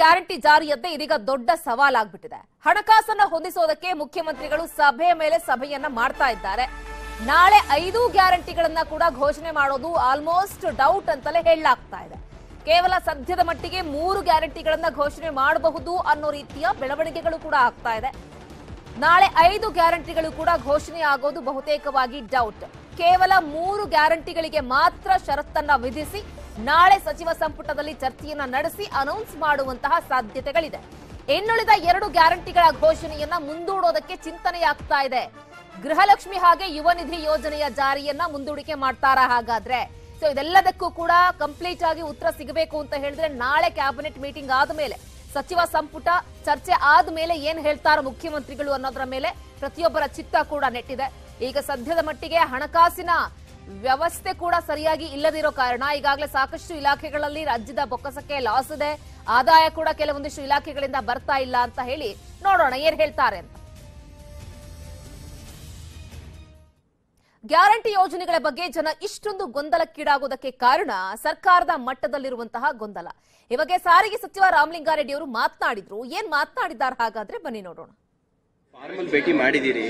Guarantee ಜಾರಿಯದ್ದೇ ಇದೀಗ ದೊಡ್ಡ ಸವಾಲಾಗ್ಬಿಟ್ಟಿದೆ. ಹಣಕಾಸನ್ನ ಹೊಂದಿಸೋದಕ್ಕೆ ಮುಖ್ಯಮಂತ್ರಿಗಳು ಸಭೆ ಮೇಲೆ ಸಭೆಯನ್ನ ಮಾಡ್ತಾ ಇದ್ದಾರೆ. ನಾಳೆ ಐದು ಗ್ಯಾರಂಟಿಗಳನ್ನ ಕೂಡ ಘೋಷಣೆ ಮಾಡೋದು ಆಲ್ಮೋಸ್ಟ್ ಡೌಟ್ ಅಂತಲೇ ಹೇಳಲಾಗ್ತಾ ಇದೆ. ಕೇವಲ ಸದ್ಯದ ಮಟ್ಟಿಗೆ ಮೂರು ಗ್ಯಾರಂಟಿಗಳನ್ನ ಘೋಷಣೆ ಮಾಡಬಹುದು ಅನ್ನೋ ರೀತಿಯ ಬೆಳವಣಿಗೆಗಳು ಕೂಡ ಆಗ್ತಾ ಇದೆ. ನಾಳೆ ಐದು ಗ್ಯಾರಂಟಿಗಳು ಕೂಡ ಘೋಷಣೆ ಆಗೋದು ಬಹುತೇಕವಾಗಿ ಡೌಟ್ ಕೇವಲ ಮೂರು ಗ್ಯಾರಂಟಿಗಳಿಗೆ ಮಾತ್ರ ಷರತ್ತನ್ನ ವಿಧಿಸಿ ನಾಳೆ ಸಚಿವ ಸಂಪುಟದಲ್ಲಿ ಚರ್ಚೆಯನ್ನ ನಡೆಸಿ ಅನೌನ್ಸ್ ಮಾಡುವಂತಹ ಸಾಧ್ಯತೆಗಳಿದೆ. ಇನ್ನುಳಿದ ಎರಡು ಗ್ಯಾರಂಟಿಗಳ ಘೋಷಣೆಯನ್ನ ಮುಂದೂಡೋದಕ್ಕೆ ಚಿಂತನೆಯಾಗ್ತಾ ಇದೆ. ಗೃಹಲಕ್ಷ್ಮಿ ಹಾಗೆ ಯುವ ನಿಧಿ ಯೋಜನೆಯ ಜಾರಿಯನ್ನ ಮುಂದೂಡಿಕೆ ಮಾಡ್ತಾರಾ ಹಾಗಾದ್ರೆ? ಸೊ ಇದೆಲ್ಲದಕ್ಕೂ ಕೂಡ ಕಂಪ್ಲೀಟ್ ಆಗಿ ಉತ್ತರ ಸಿಗಬೇಕು ಅಂತ ಹೇಳಿದ್ರೆ ನಾಳೆ ಕ್ಯಾಬಿನೆಟ್ ಮೀಟಿಂಗ್ ಆದ್ಮೇಲೆ, ಸಚಿವ ಸಂಪುಟ ಚರ್ಚೆ ಆದ್ಮೇಲೆ ಏನ್ ಹೇಳ್ತಾರೋ ಮುಖ್ಯಮಂತ್ರಿಗಳು ಅನ್ನೋದರ ಮೇಲೆ ಪ್ರತಿಯೊಬ್ಬರ ಚಿತ್ತ ಕೂಡ ನೆಟ್ಟಿದೆ. ಈಗ ಸದ್ಯದ ಮಟ್ಟಿಗೆ ಹಣಕಾಸಿನ ವ್ಯವಸ್ಥೆ ಕೂಡ ಸರಿಯಾಗಿ ಇಲ್ಲದಿರೋ ಕಾರಣ ಈಗಾಗಲೇ ಸಾಕಷ್ಟು ಇಲಾಖೆಗಳಲ್ಲಿ ರಾಜ್ಯದ ಬೊಕ್ಕಸಕ್ಕೆ ಲಾಸ್ ಇದೆ. ಆದಾಯ ಕೂಡ ಕೆಲವೊಂದಿಷ್ಟು ಇಲಾಖೆಗಳಿಂದ ಬರ್ತಾ ಇಲ್ಲ ಅಂತ ಹೇಳಿ ನೋಡೋಣ, ಏನ್ ಹೇಳ್ತಾರೆ ಅಂತ. ಗ್ಯಾರಂಟಿ ಯೋಜನೆಗಳ ಬಗ್ಗೆ ಜನ ಇಷ್ಟೊಂದು ಗೊಂದಲಕ್ಕೀಡಾಗುವುದಕ್ಕೆ ಕಾರಣ ಸರ್ಕಾರದ ಮಟ್ಟದಲ್ಲಿರುವಂತಹ ಗೊಂದಲ. ಈ ಬಗ್ಗೆ ಸಾರಿಗೆ ಸಚಿವ ರಾಮಲಿಂಗಾರೆಡ್ಡಿ ಅವರು ಮಾತನಾಡಿದ್ರು. ಏನ್ ಮಾತನಾಡಿದ್ದಾರೆ ಹಾಗಾದ್ರೆ ಬನ್ನಿ ನೋಡೋಣ. ಫಾರ್ಮಲ್ ಭೇಟಿ ಮಾಡಿದ್ದೀರಿ.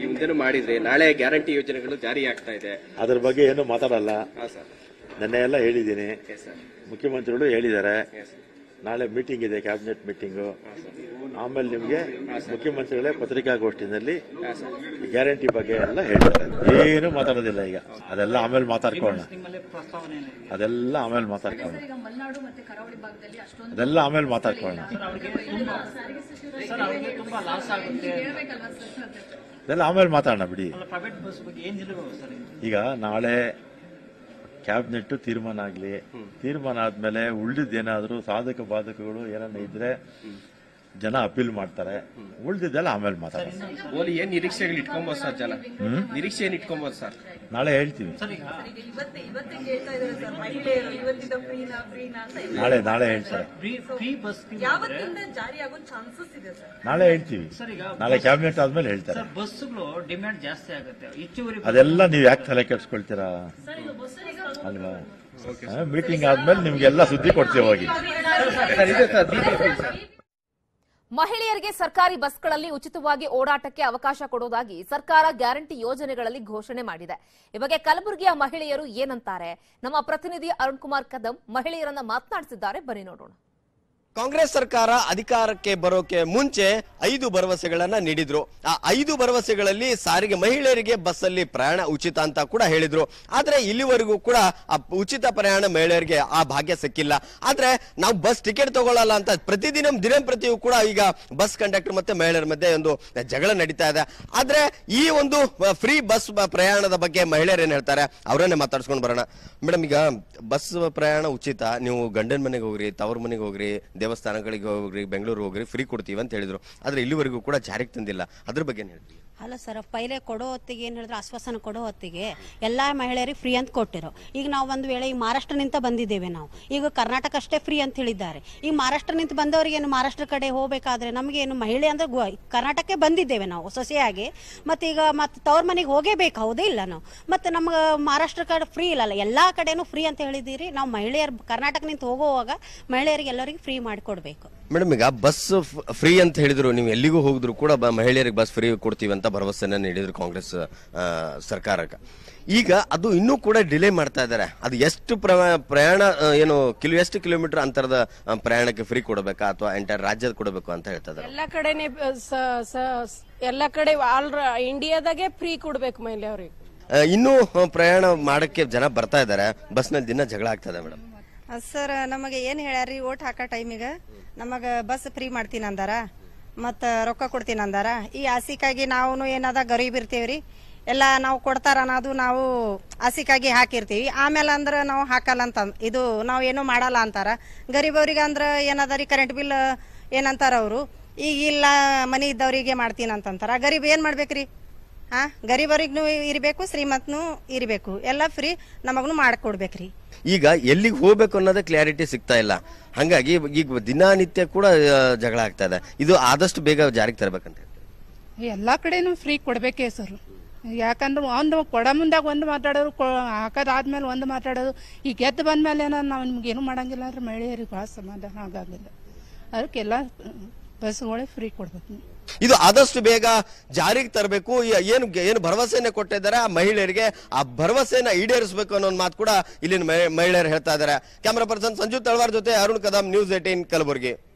ಈ ಮುಂದೆನೂ ಮಾಡಿದ್ರಿ ನಾಳೆ ಗ್ಯಾರಂಟಿ ಯೋಜನೆಗಳು ಜಾರಿ ಆಗ್ತಾ ಇದೆ. ಅದ್ರ ಬಗ್ಗೆ ಏನು ಮಾತಾಡಲ್ಲ. ಹಾ ಸರ್. ನೆನ್ನೆ ಎಲ್ಲ ಹೇಳಿದ್ದೀನಿ. ಸರ್ ಮುಖ್ಯಮಂತ್ರಿಗಳು ಹೇಳಿದ್ದಾರೆ. ನಾಳೆ ಮೀಟಿಂಗ್ ಇದೆ ಕ್ಯಾಬಿನೆಟ್ ಮೀಟಿಂಗು. ಆಮೇಲೆ ನಿಮಗೆ ಮುಖ್ಯಮಂತ್ರಿಗಳೇ ಪತ್ರಿಕಾಗೋಷ್ಠಿನಲ್ಲಿ ಗ್ಯಾರಂಟಿ ಬಗ್ಗೆ ಎಲ್ಲ ಹೇಳ್ತಾರೆ. ಏನು ಮಾತಾಡೋದಿಲ್ಲ ಈಗ. ಅದೆಲ್ಲ ಆಮೇಲೆ ಮಾತಾಡ್ಕೊಳ್ಳೋಣ. ಅದೆಲ್ಲ ಆಮೇಲೆ ಮಾತಾಡ್ಕೊಳ್ಳೋಣ. ಅದೆಲ್ಲ ಆಮೇಲೆ ಮಾತಾಡ್ಕೊಳ್ಳೋಣ. ಸರ್ ಅವರಿಗೆ ತುಂಬಾ ಲಾಸ್ ಆಗುತ್ತೆ. ಅದೆಲ್ಲ ಆಮೇಲೆ ಮಾತಾಡೋಣ ಬಿಡಿ. ಪ್ರೈವೇಟ್ ಬಸ್ ಬಗ್ಗೆ ಏನ್ ಸರ್ ಈಗ ನಾಳೆ ಕ್ಯಾಬಿನೆಟ್ ತೀರ್ಮಾನ ಆಗಲಿ. ತೀರ್ಮಾನ ಆದ್ಮೇಲೆ ಉಳಿದಿದ್ದೇನಾದ್ರೂ ಸಾಧಕ ಬಾಧಕಗಳು ಏನನ್ನ ಇದ್ರೆ ಜನ ಅಪೀಲ್ ಮಾಡ್ತಾರೆ. ಉಳಿದಿದ್ದೆಲ್ಲ ಆಮೇಲೆ ಮಾತಾಡೋಣ ಓಲಿ ಏನ್ ನಿರೀಕ್ಷೆಗಳು ಇಟ್ಕೊಬೋದು ಸರ್ ಜನ? ನಿರೀಕ್ಷೆ ಏನ್ ಇಟ್ಕೊಬೋದು ಸರ್? ನಾಳೆ ಹೇಳ್ತೀವಿ. ಸರ್ ಈಗ ಇವತ್ತೇ ಇವತ್ತೇ ಕೇಳ್ತಾ ಇದಾರೆ ಸರ್ ಮಹಿಳೆಯರು ಇವತ್ತಿಂದ ಫ್ರೀನಾ ಫ್ರೀನಾ ಅಂತ ಇಲ್ಲ. ನಾಳೆ ನಾಳೆ ಹೇಳ್ತಾರೆ. ಫ್ರೀ ಫ್ರೀ ಬಸ್ ಯಾವತ್ತಿಂದ ಜಾರಿ ಆಗೋ ಚಾನ್ಸಸ್ ಇದೆ ಸರ್? ನಾಳೆ ಹೇಳ್ತೀವಿ. ಸರ್ ಈಗ ನಾಳೆ ಕ್ಯಾಬಿನೆಟ್ ಆದ್ಮೇಲೆ ಹೇಳ್ತಾರೆ. ಸರ್ ಬಸ್ಗಳು ಡಿಮ್ಯಾಂಡ್ ಜಾಸ್ತಿ ಆಗುತ್ತೆ. ಹೆಚ್ಚುವರಿ ಅದೆಲ್ಲ ನೀವು ಯಾಕೆ ತಲೆ ಕೆಡ್ಸ್ಕೊಳ್ತೀರಾ? ಅಲ್ವಾ? ಮೀಟಿಂಗ್ ಆದ್ಮೇಲೆ ನಿಮ್ಗೆಲ್ಲ ಸುದ್ದಿ ಕೊಡ್ತೀವಿ ಹೋಗಿ. ಸರ್ ಇದೆ ಸರ್ DPP ಸರ್. ಮಹಿಳೆಯರಿಗೆ ಸರ್ಕಾರಿ ಬಸ್ಗಳಲ್ಲಿ ಉಚಿತವಾಗಿ ಓಡಾಟಕ್ಕೆ ಅವಕಾಶ ಕೊಡುವುದಾಗಿ ಸರ್ಕಾರ ಗ್ಯಾರಂಟಿ ಯೋಜನೆಗಳಲ್ಲಿ ಘೋಷಣೆ ಮಾಡಿದೆ. ಈ ಬಗ್ಗೆ ಕಲಬುರಗಿಯ ಮಹಿಳೆಯರು ಏನಂತಾರೆ? ನಮ್ಮ ಪ್ರತಿನಿಧಿ ಅರುಣ್ ಕುಮಾರ್ ಕದಂ ಮಹಿಳೆಯರನ್ನ ಮಾತನಾಡಿಸಿದ್ದಾರೆ ಬನ್ನಿ ನೋಡೋಣ. ಕಾಂಗ್ರೆಸ್ ಸರ್ಕಾರ ಅಧಿಕಾರಕ್ಕೆ ಬರೋಕೆ ಮುಂಚೆ ಐದು ಭರವಸೆಗಳನ್ನ ನೀಡಿದ್ರು. ಆ ಐದು ಭರವಸೆಗಳಲ್ಲಿ ಸಾರಿಗೆ ಮಹಿಳೆಯರಿಗೆ ಬಸ್ ಅಲ್ಲಿ ಪ್ರಯಾಣ ಉಚಿತ ಅಂತ ಕೂಡ ಹೇಳಿದ್ರು. ಆದ್ರೆ ಇಲ್ಲಿವರೆಗೂ ಕೂಡ ಆ ಉಚಿತ ಪ್ರಯಾಣ ಮಹಿಳೆಯರಿಗೆ ಆ ಭಾಗ್ಯ ಸಿಕ್ಕಿಲ್ಲ. ಆದ್ರೆ ನಾವು ಬಸ್ ಟಿಕೆಟ್ ತಗೊಳ್ಳಲ್ಲ ಅಂತ ಪ್ರತಿದಿನ ದಿನಂಪ್ರತಿಯೂ ಕೂಡ ಈಗ ಬಸ್ ಕಂಡಕ್ಟರ್ ಮತ್ತೆ ಮಹಿಳೆಯರ ಮಧ್ಯೆ ಒಂದು ಜಗಳ ನಡೀತಾ ಇದೆ. ಆದ್ರೆ ಈ ಒಂದು ಫ್ರೀ ಬಸ್ ಪ್ರಯಾಣದ ಬಗ್ಗೆ ಮಹಿಳೆಯರು ಏನ್ ಹೇಳ್ತಾರೆ? ಅವರನ್ನೇ ಮಾತಾಡ್ಸ್ಕೊಂಡು ಬರೋಣ. ಮೇಡಮ್ ಈಗ ಬಸ್ ಪ್ರಯಾಣ ಉಚಿತ, ನೀವು ಗಂಡನ ಮನೆಗೆ ಹೋಗ್ರಿ, ತವ್ರ ಮನೆಗೆ ಹೋಗ್ರಿ ದೇವಸ್ಥಾನಗಳಿಗೆ ಹೋಗ್ರಿ ಬೆಂಗಳೂರು ಹೋಗ್ರಿ ಫ್ರೀ ಕೊಡ್ತೀವಿ ಅಂತ ಹೇಳಿದ್ರು. ಆದ್ರೆ ಇಲ್ಲಿವರೆಗೂ ಕೂಡ ಜಾರಿಗೆ ತಂದಿಲ್ಲ. ಅದ್ರ ಬಗ್ಗೆ ಹೇಳ್ತೀವಿ ಅಲ್ಲ ಸರ್, ಪೈಲೆ ಕೊಡೋ ಹೊತ್ತಿಗೆ ಏನು ಹೇಳಿದ್ರೆ, ಆಶ್ವಾಸನ ಕೊಡೋ ಹೊತ್ತಿಗೆ ಎಲ್ಲ ಮಹಿಳೆಯರಿಗೆ ಫ್ರೀ ಅಂತ ಕೊಟ್ಟಿರೋ. ಈಗ ನಾವು ಒಂದು ವೇಳೆ ಈಗ ಮಹಾರಾಷ್ಟ್ರನಿಂದ ಬಂದಿದ್ದೇವೆ ನಾವು. ಈಗ ಕರ್ನಾಟಕ ಅಷ್ಟೇ ಫ್ರೀ ಅಂತ ಹೇಳಿದ್ದಾರೆ. ಈಗ ಮಹಾರಾಷ್ಟ್ರನಿಂದ ಬಂದವರಿಗೆ ಏನು ಮಹಾರಾಷ್ಟ್ರ ಕಡೆ ಹೋಗಬೇಕಾದ್ರೆ ನಮಗೇನು ಮಹಿಳೆ ಅಂದ್ರೆ ಕರ್ನಾಟಕಕ್ಕೆ ಬಂದಿದ್ದೇವೆ ನಾವು ಸೊಸೆಯಾಗಿ. ಮತ್ತೆ ಈಗ ಮತ್ತೆ ತವ್ರ ಮನೆಗೆ ಹೋಗೇಬೇಕು, ಹೌದೇ ಇಲ್ಲ ನಾವು. ಮತ್ತೆ ನಮ್ಗೆ ಮಹಾರಾಷ್ಟ್ರ ಕಡೆ ಫ್ರೀ ಇಲ್ಲಲ್ಲ, ಎಲ್ಲ ಕಡೆನೂ ಫ್ರೀ ಅಂತ ಹೇಳಿದ್ದೀರಿ. ನಾವು ಮಹಿಳೆಯರು ಕರ್ನಾಟಕದಿಂದ ಹೋಗುವಾಗ ಮಹಿಳೆಯರಿಗೆ ಎಲ್ಲರಿಗೂ ಫ್ರೀ ಮಾಡಿಕೊಡ್ಬೇಕು ಮೇಡಮ್ ಈಗ ಬಸ್ ಫ್ರೀ ಅಂತ ಹೇಳಿದ್ರು ನೀವು ಎಲ್ಲಿಗೂ ಹೋಗಿದ್ರು ಕೂಡ ಮಹಿಳೆಯರಿಗೆ ಬಸ್ ಫ್ರೀ ಕೊಡ್ತೀವಿ ಅಂತ ಭರವಸೆನ ನೀಡಿದ್ರು ಕಾಂಗ್ರೆಸ್ ಸರ್ಕಾರಕ್ಕೆ. ಈಗ ಅದು ಇನ್ನೂ ಕೂಡ ಡಿಲೇ ಮಾಡ್ತಾ ಇದ್ದಾರೆ. ಅದು ಎಷ್ಟು ಪ್ರಯಾಣ ಏನು ಕಿಲೋ ಎಷ್ಟು ಕಿಲೋಮೀಟರ್ ಅಂತರದ ಪ್ರಯಾಣಕ್ಕೆ ಫ್ರೀ ಕೊಡಬೇಕಾ ಅಥವಾ ಎಂಟೈರ್ ರಾಜ್ಯದ ಕೊಡಬೇಕು ಅಂತ ಹೇಳ್ತಾ ಇದ್ದಾರೆ? ಎಲ್ಲ ಕಡೆನೆ ಎಲ್ಲ ಕಡೆ ಆಲ್ ಇಂಡಿಯಾದಾಗೆ ಫ್ರೀ ಕೊಡ್ಬೇಕು ಮೇಲೆ ಅವ್ರಿಗೆ ಇನ್ನೂ ಪ್ರಯಾಣ ಮಾಡಕ್ಕೆ ಜನ ಬರ್ತಾ ಇದ್ದಾರೆ. ಬಸ್ನಲ್ಲಿ ದಿನ ಜಗಳ ಆಗ್ತದೆ ಮೇಡಮ್. ಸರ್, ನಮಗೆ ಏನ್ ಹೇಳ್ಯಾರಿ ಓಟ್ ಹಾಕೋ ಟೈಮಿಗೆ ನಮಗ ಬಸ್ ಫ್ರೀ ಮಾಡ್ತೀನಿ ಅಂದಾರ. ಮತ್ತ ರೊಕ್ಕ ಕೊಡ್ತೀನಿ ಅಂದಾರ. ಈ ಆಸಿಕಾಗಿ ನಾವು ಏನದ ಗರೀಬ್ ಇರ್ತೀವ್ರಿ. ಎಲ್ಲ ನಾವು ಕೊಡ್ತಾರ ಅನ್ನೋದು ನಾವು ಆಸಿಕಾಗಿ ಹಾಕಿರ್ತೀವಿ. ಆಮೇಲೆ ಅಂದ್ರ ನಾವು ಹಾಕಲ್ಲ ಅಂತ ಇದು ನಾವು ಏನು ಮಾಡಲ್ಲ ಅಂತಾರ. ಗರೀಬವ್ರಿಗೆ ಅಂದ್ರ ಏನದ ರೀ ಕರೆಂಟ್ ಬಿಲ್ ಏನಂತಾರ ಅವರು. ಈಗ ಇಲ್ಲ ಮನಿ ಇದ್ದವರಿಗೆ ಮಾಡ್ತೀನಿ ಅಂತಂತಾರ ಗರೀಬ್ ಏನ್ ಮಾಡ್ಬೇಕ್ರಿ? ಹಾ ಗರೀಬರಿಗೂ ಇರಬೇಕು ಶ್ರೀಮಂತನು ಇರಬೇಕು. ಎಲ್ಲ ಫ್ರೀ ನಮಗ್ನು ಮಾಡ್ಕೊಡ್ಬೇಕ್ರಿ. ಈಗ ಎಲ್ಲಿಗೆ ಹೋಗ್ಬೇಕು ಅನ್ನೋದೇ ಕ್ಲಾರಿಟಿ ಸಿಗ್ತಾ ಇಲ್ಲ. ಹಂಗಾಗಿ ಈಗ ದಿನನಿತ್ಯ ಕೂಡ ಆ, ಜಗಳ ಆಗ್ತಾ ಇದೆ. ಇದು ಆದಷ್ಟು ಬೇಗ ಜಾರಿಗೆ ತರಬೇಕಂತ ಹೇಳ್ತಾರೆ. ಎಲ್ಲಾ ಕಡೆನೂ ಫ್ರೀ ಕೊಡ್ಬೇಕೇ ಸರ್. ಯಾಕಂದ್ರೆ ಒಂದು ಕೊಡ ಮುಂದಾಗ ಒಂದು ಮಾತಾಡೋರು ಕೊ- ಹಾಕೋದಾದ್ಮೇಲೆ ಒಂದು ಮಾತಾಡೋದು ಈಗ ಗೆದ್ದು ಬಂದ್ಮೇಲೆ ಏನೋ ನಾವು ನಿಮ್ಗೆ ಏನು ಮಾಡಂಗಿಲ್ಲ ಅಂದ್ರೆ ಮಹಿಳೆಯರಿಗೆ ಭಾಳ ಸಮಾಧಾನ ಆಗೋದಿಲ್ಲ. ಅದಕ್ಕೆಲ್ಲ ಬಸ್ಗಳೇ ಫ್ರೀ ಕೊಡ್ಬೇಕು. ಇದು ಆದಷ್ಟು ಬೇಗ ಜಾರಿಗೆ ತರಬೇಕು. ಏನು ಏನು ಭರವಸೆಯನ್ನ ಕೊಟ್ಟಿದ್ದಾರೆ ಆ ಮಹಿಳೆಯರಿಗೆ ಆ ಭರವಸೆಯನ್ನ ಈಡೇರಿಸಬೇಕು ಅನ್ನೋ ಒಂದು ಮಾತು ಕೂಡ ಇಲ್ಲಿನ ಮಹಿ- ಮಹಿಳೆಯರು ಹೇಳ್ತಾ ಇದ್ದಾರೆ. ಕ್ಯಾಮರಾ ಪರ್ಸನ್ ಸಂಜು ತಳವಾರ್ ಜೊತೆ ಅರುಣ್ ಕದಂ ನ್ಯೂಸ್ ಏಟೀನ್ ಕಲಬುರಗಿ.